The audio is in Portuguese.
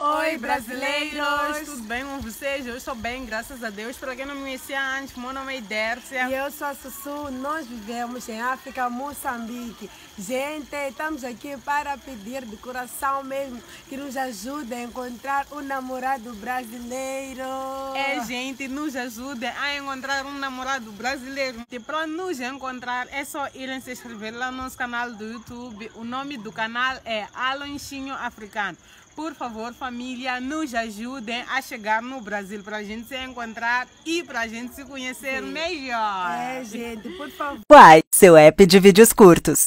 Oi, brasileiros! Tudo bem vocês? Eu estou bem, graças a Deus. Para quem não me conhecia antes, meu nome é Idércia. E eu sou a Sussu. Nós vivemos em África, Moçambique. Gente, estamos aqui para pedir de coração mesmo que nos ajude a encontrar um namorado brasileiro. É, gente, nos ajude a encontrar um namorado brasileiro. E para nos encontrar, é só irem se inscrever lá no nosso canal do YouTube. O nome do canal é Alonchinho Africano. Por favor, família, nos ajudem a chegar no Brasil para a gente se encontrar e para a gente se conhecer Sim. melhor. É, gente, por favor. Uai, seu app de vídeos curtos.